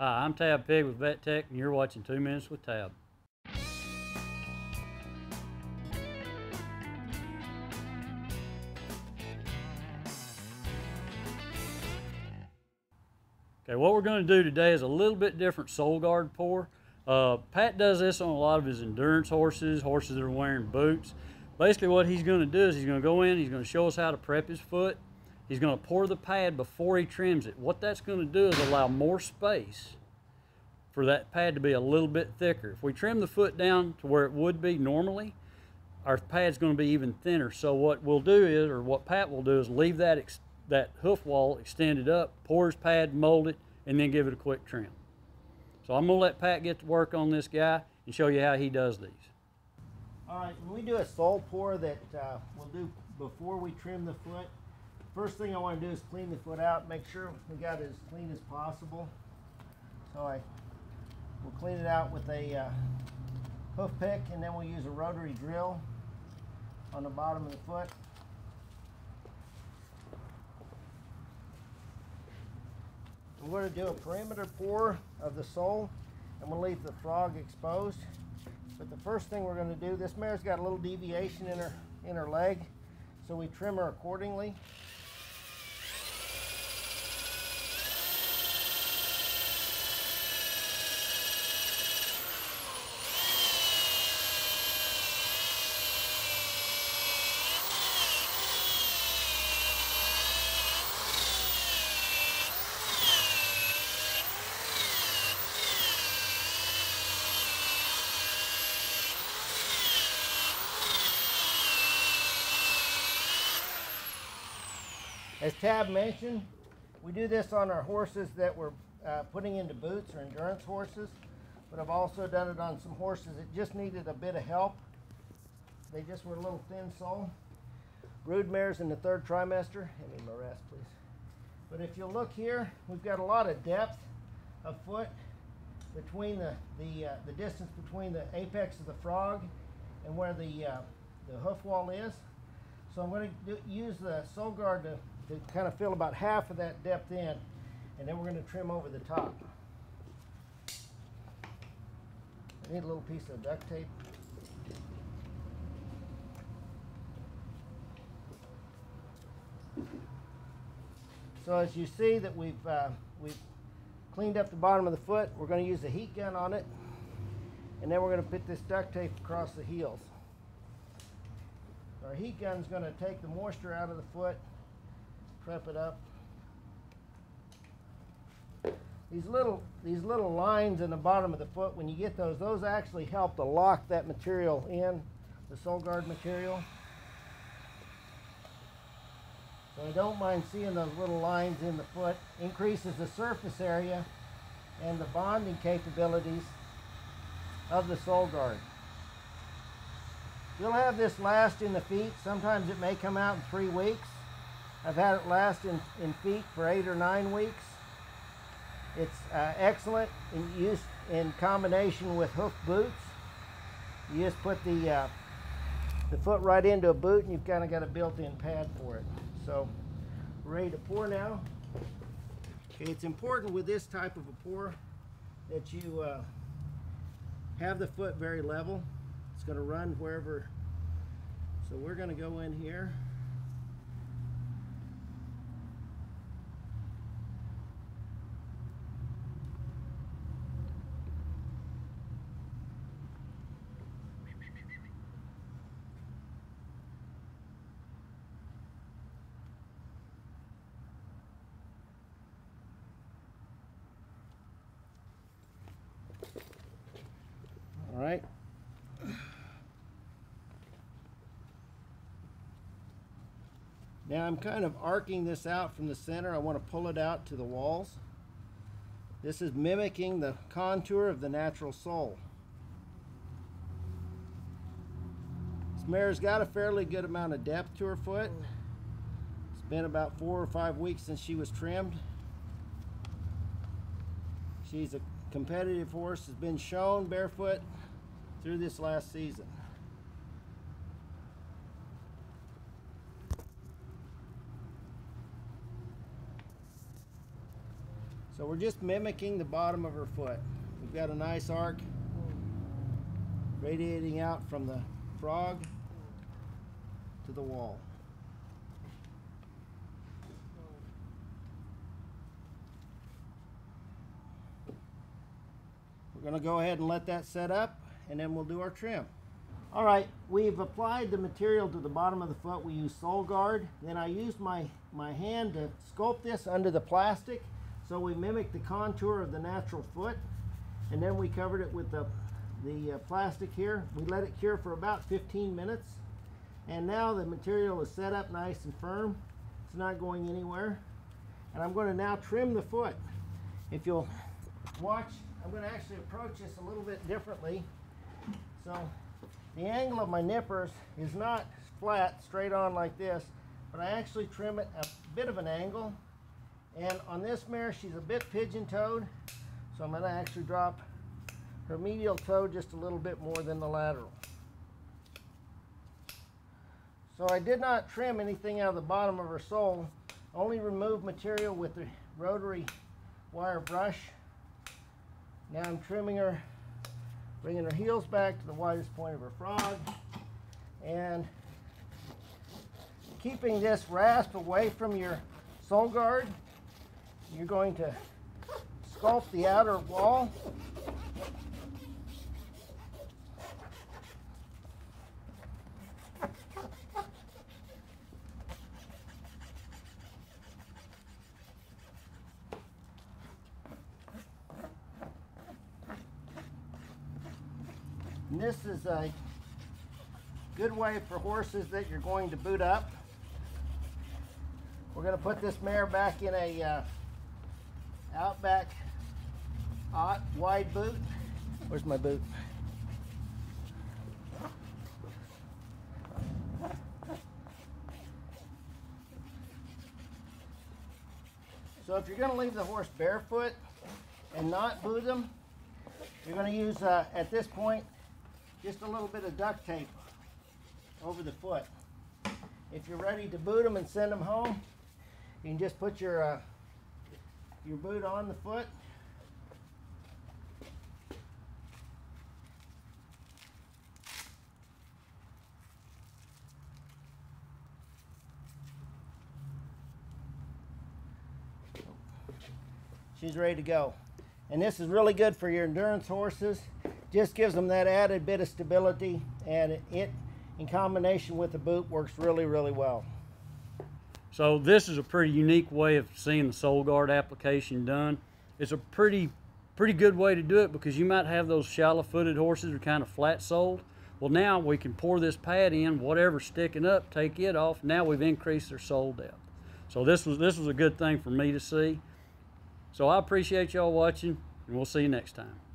Hi, I'm Tab Pig with Vettec, and you're watching Two Minutes with Tab. Okay, what we're going to do today is a little bit different sole guard pour. Uh, Pat does this on a lot of his endurance horses, horses that are wearing boots. Basically what he's going to do is he's going to go in, he's going to show us how to prep his foot. He's going to pour the pad before he trims it. What that's going to do is allow more space for that pad to be a little bit thicker. If we trim the foot down to where it would be normally, our pad's going to be even thinner. So what we'll do is, or what Pat will do is leave that that hoof wall extended up, pour his pad, mold it, and then give it a quick trim. So I'm going to let Pat get to work on this guy and show you how he does these. All right, when we do a sole pour that uh, we'll do before we trim the foot, first thing I want to do is clean the foot out, make sure we got it as clean as possible. So I will clean it out with a uh, hoof pick and then we'll use a rotary drill on the bottom of the foot. We're going to do a perimeter pour of the sole and we'll leave the frog exposed. But the first thing we're going to do, this mare's got a little deviation in her, in her leg, so we trim her accordingly. As Tab mentioned, we do this on our horses that we're uh, putting into boots or endurance horses, but I've also done it on some horses that just needed a bit of help. They just were a little thin sole. Brood mares in the third trimester. Hand me my rest, please. But if you look here, we've got a lot of depth of foot between the the, uh, the distance between the apex of the frog and where the uh, the hoof wall is. So I'm going to use the sole guard to kind of fill about half of that depth in and then we're going to trim over the top. I need a little piece of duct tape. So as you see that we've uh, we've cleaned up the bottom of the foot, we're going to use a heat gun on it, and then we're going to put this duct tape across the heels. Our heat gun is going to take the moisture out of the foot prep it up. These little, these little lines in the bottom of the foot, when you get those, those actually help to lock that material in, the sole guard material. So I don't mind seeing those little lines in the foot. Increases the surface area and the bonding capabilities of the sole guard. You'll have this last in the feet. Sometimes it may come out in three weeks. I've had it last in, in feet for eight or nine weeks. It's uh, excellent in use in combination with hoof boots. You just put the uh, the foot right into a boot and you've kind of got a built-in pad for it. So ready to pour now. Okay, it's important with this type of a pour that you uh, have the foot very level. It's going to run wherever. So we're going to go in here. All right. Now I'm kind of arcing this out from the center. I want to pull it out to the walls. This is mimicking the contour of the natural sole. This mare's got a fairly good amount of depth to her foot. It's been about four or five weeks since she was trimmed. She's a competitive horse, has been shown barefoot through this last season. So we're just mimicking the bottom of her foot. We've got a nice arc radiating out from the frog to the wall. We're going to go ahead and let that set up and then we'll do our trim. All right, we've applied the material to the bottom of the foot. We use Sole Guard. Then I used my, my hand to sculpt this under the plastic. So we mimic the contour of the natural foot. And then we covered it with the, the uh, plastic here. We let it cure for about 15 minutes. And now the material is set up nice and firm. It's not going anywhere. And I'm going to now trim the foot. If you'll watch, I'm going to actually approach this a little bit differently. So the angle of my nippers is not flat, straight on like this, but I actually trim it a bit of an angle. And on this mare, she's a bit pigeon-toed, so I'm going to actually drop her medial toe just a little bit more than the lateral. So I did not trim anything out of the bottom of her sole, only remove material with the rotary wire brush. Now I'm trimming her bringing her heels back to the widest point of her frog and keeping this rasp away from your sole guard you're going to sculpt the outer wall And this is a good way for horses that you're going to boot up. We're going to put this mare back in a uh, Outback hot wide boot. Where's my boot? So if you're going to leave the horse barefoot and not boot them, you're going to use, uh, at this point, just a little bit of duct tape over the foot. If you're ready to boot them and send them home, you can just put your uh, your boot on the foot. She's ready to go. And this is really good for your endurance horses just gives them that added bit of stability and it, in combination with the boot works really really well so this is a pretty unique way of seeing the sole guard application done. It's a pretty pretty good way to do it because you might have those shallow footed horses or kind of flat soled. Well now we can pour this pad in whatever's sticking up take it off. Now we've increased their sole depth. So this was this was a good thing for me to see. So i appreciate y'all watching and we'll see you next time